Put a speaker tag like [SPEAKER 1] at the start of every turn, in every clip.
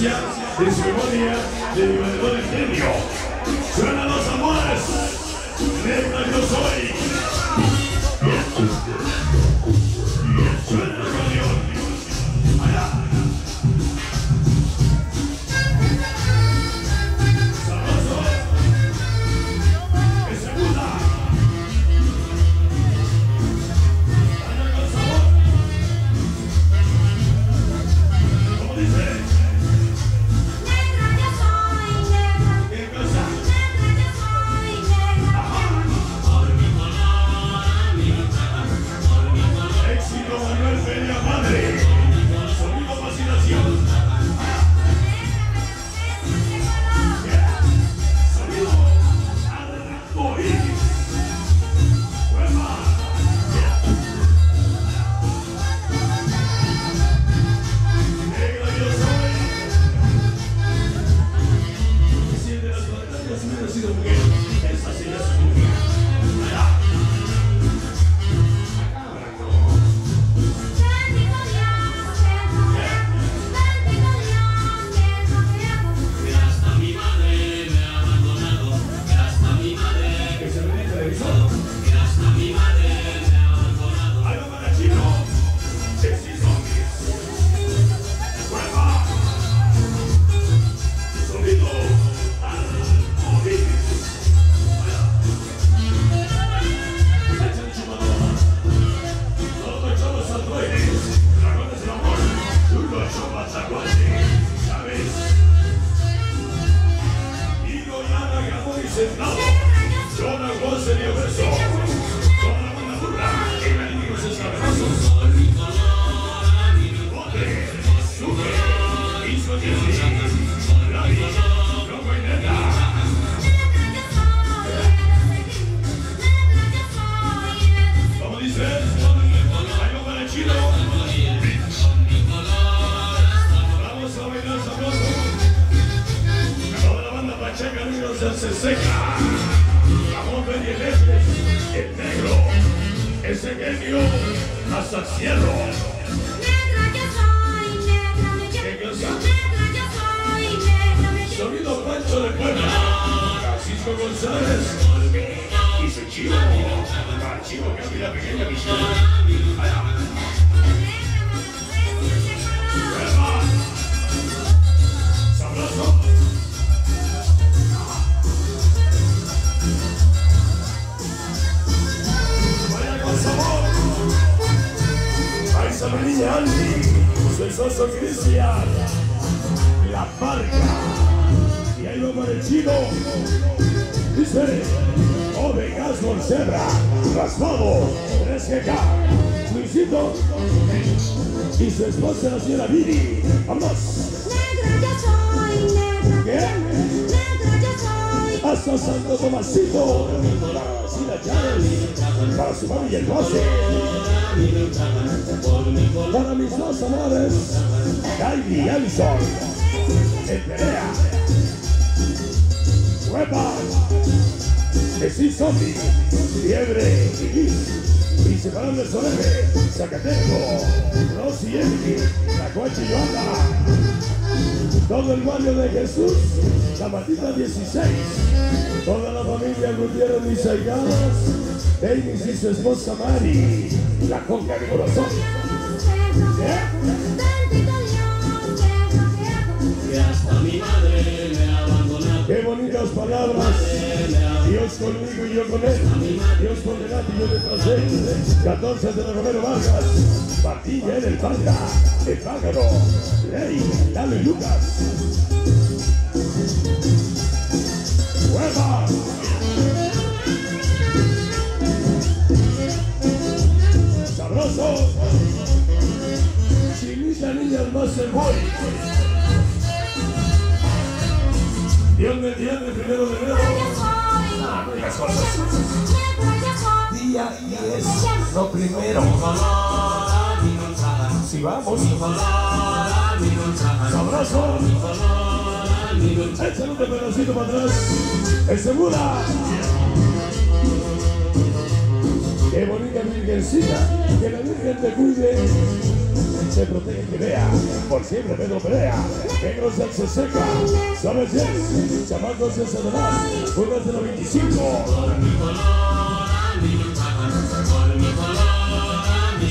[SPEAKER 1] presencia, de su memoria, de mi el genio. Suenan los amores, negra yo soy. Ese genio, hasta el cielo. ¿Qué cosa? Sonido Pancho de Puebla, Francisco González y su chivo, al chivo que es la pequeña visión. Su soso Cristian, la marca. Y ahí el chino. Dice, ovejas con cebra, raspado, 3GK, Luisito y su esposa la señora Viri. Vamos. ¿Qué? Hasta Santo Sila Chávez. Para su mami y el goce. Para mis dos amores. Kylie Allison. En pelea. Huepa. Messi Zombie. Fiebre y Liz. Inseparable Solemne. Zacateco. Rosy Emily. Tacuache y Yoanda. Todo el barrio de Jesús, la Matita 16, toda la familia Gutiérrez y Saigadas, Davis y su esposa Mari, la conca de corazón.
[SPEAKER 2] que hasta mi madre me ha abandonado.
[SPEAKER 1] Qué bonitas palabras. Dios conmigo y yo con él. Dios con delante y yo detrás de él. 14 de Romero Vargas. Patilla en el panda. El pájaro. Ley, y Lucas. ¡Hueva! ¡Sabroso! Chinita niñas más el boy. Dios me entiende primero de enero. Ah, cosas.
[SPEAKER 3] Día 10, no primero. Si vamos,
[SPEAKER 1] Sabroso. Échale un pedacito para atrás. ¡Ese Buda! Qué bonita virgencita. Que la Virgen te cuide. Se protege que vea, por siempre Pedro pelea, negros se seca, sabes yes, chamacos de Satanás, juegas de la 25.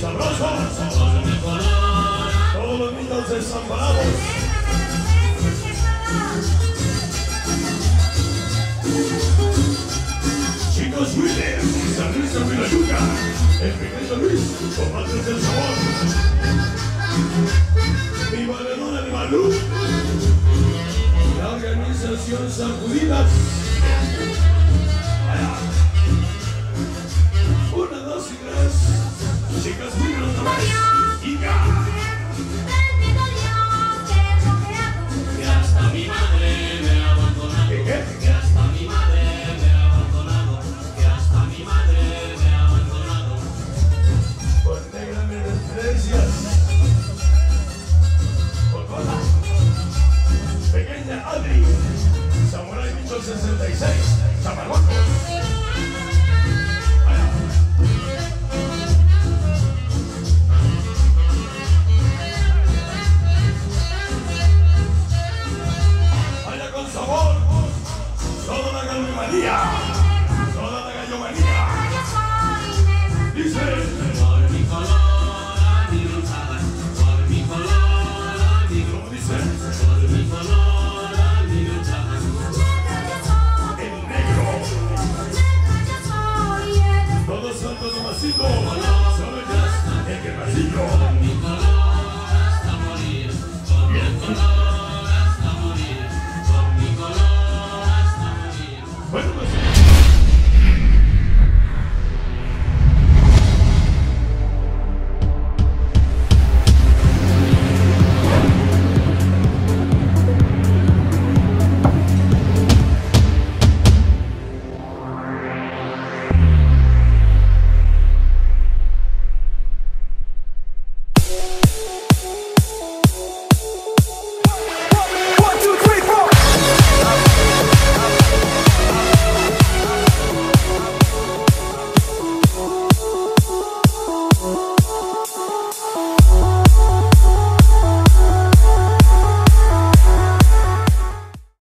[SPEAKER 1] ¡Sabrosos! Todos los niños desamparados. Chicos Williams, San Luis de el pequeño Luis, del and believe that Sessenta y seis, Chaparrón.